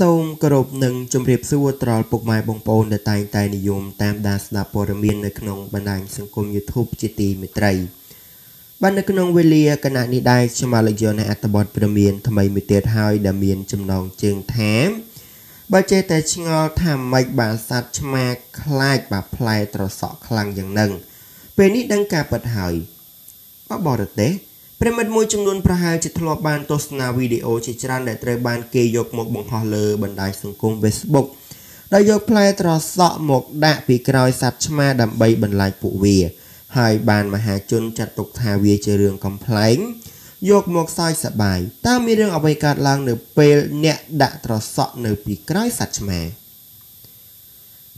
សូមគោរពនិងជម្រាបសួរត្រល់ពុកម៉ែបងប្អូនដែលតែងតែនិយមតាមដានស្ដាប់ព័ត៌មាននៅក្នុងបណ្ដាញសង្គម YouTube ជាទីមេត្រីបាទនៅក្នុងវេលាគណៈនេះដែរខ្ញុំបានលើកយកនៅអត្ថបទព័ត៌មានថ្មីមួយទៀតហើយដែលមានចំណងជើងថាបើចេះតែឆ្ងល់ថាម៉េចបានសัตว์ឆ្មាខ្លាចបាទផ្លែត្រសក់ខ្លាំងយ៉ាងនឹងពេលនេះដឹងការពិតហើយបាទបរទេស ប្រិមិត្តមួយចំនួនប្រហែលជាធ្លាប់បានទស្សនាវីដេអូជាច្រើនដែលត្រូវបានគេយកមកបង្ហោះលើបណ្ដាញសង្គម Facebook ដោយយកផ្លែត្រសក់មកដាក់ពីក្រោយសត្វឆ្មាដើម្បីបន្លាចពួកវា ហើយបានមហាជនចាត់ទុកថាវាជារឿងកំ pl ែងយកមកសើចសប្បាយតើមានរឿងអ្វីកើតឡើងនៅពេលអ្នកដាក់ត្រសក់នៅពីក្រោយសត្វឆ្មា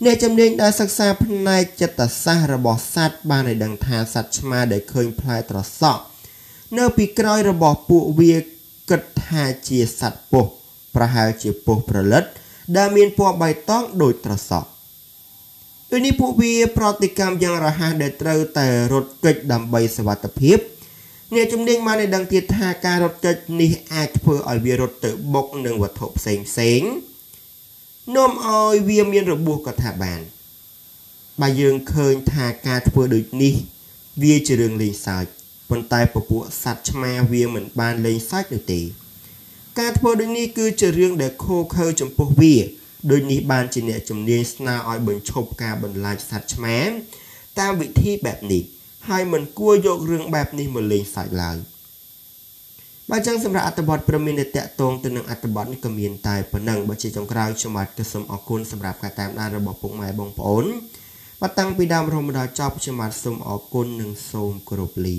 អ្នកជំនាញដែលសិក្សាផ្នែកចិត្តសាស្ត្ររបស់សត្វបានឲ្យដឹងថាសត្វឆ្មាដែលឃើញផ្លែត្រសក់ នៅពីក្រោយរបស់ពួកវាគិតថាជាសត្វពស់ប្រហែលជាពស់ប្រលិត ដែលមានពណ៌បៃតងដូចត្រសក់ពេលនេះពួកវាប្រតិកម្មយ៉ាងរហ័សដែលត្រូវតែរត់គេចដើម្បីសវត្ថភាពអ្នកជំនាញបានឲ្យដឹងទៀតថាការរត់គេចនេះអាចធ្វើឲ្យវារត់ទៅបុកនឹងវត្ថុផ្សេងផ្សេងនាំឲ្យវាមានរបួសក៏ថាបានបើយើងឃើញថាការធ្វើដូចនេះ វាជារឿងលេងសើច ប៉ុន្តែពពួកសត្វឆ្មាវាមិនបានលេងសើចនោះទេ ការធ្វើដូចនេះគឺជារឿងដែលខូខើចំពោះវាដូចនេះបានជាអ្នកជំនាញស្នើឲ្យបញ្ឈប់ការបន្លាចសត្វឆ្មាតាមវិធីបែបនេះហើយមិនគួរយករឿងបែបនេះមកលេងសើចឡើយបើចឹងសម្រាប់អត្ថបទព្រមមានតែតកតងទៅនឹងអត្ថបទនេះក៏មានតែប៉ុណ្ណឹងបើជាចុងក្រោយខ្ញុំបាទក៏សូមអរគុណសម្រាប់ការតាមដានរបស់ពុកម៉ែបងប្អូនបាទតាំងពីដើមរហូតមកដល់ចប់ខ្ញុំបាទសូមអរគុណនិងសូមគោរពលា